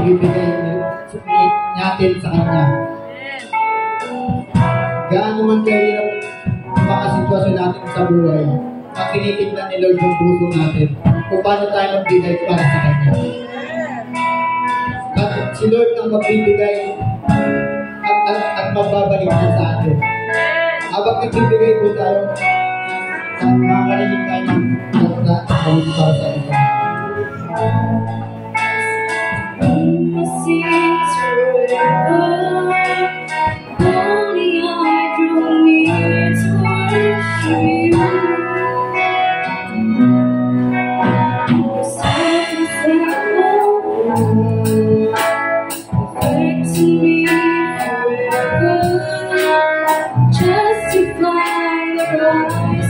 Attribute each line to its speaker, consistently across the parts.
Speaker 1: ibibigay natin sa Kanya. Gaano man kahirap ang mga sitwasyon natin sa buhay, at tinitignan ni Lord yung puso natin kung paano tayo magbigay para sa Kanya. At si Lord ang magbibigay at, at, at magbabalik niya sa atin. Habang nagbibigay po tayo, sa mga tayo ng na para sa atin.
Speaker 2: Only your eyes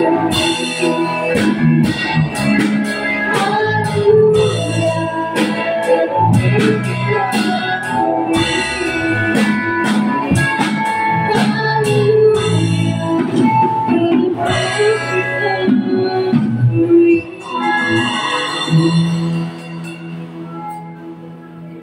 Speaker 2: Thank you.